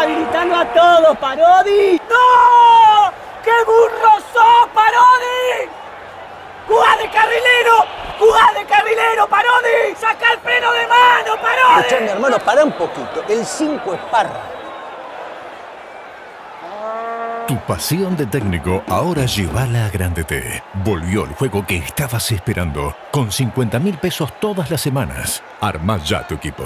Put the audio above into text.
habilitando a todos, Parodi. ¡No! ¡Qué burro sos, Parodi! ¡Jugá de carrilero! ¡Jugá de carrilero, Parodi! ¡Saca el freno de mano, Parodi! Escuchá, mi hermano, para un poquito. El 5 es parra. Tu pasión de técnico ahora llévala a Grande T. Volvió el juego que estabas esperando. Con 50 mil pesos todas las semanas. Arma ya tu equipo.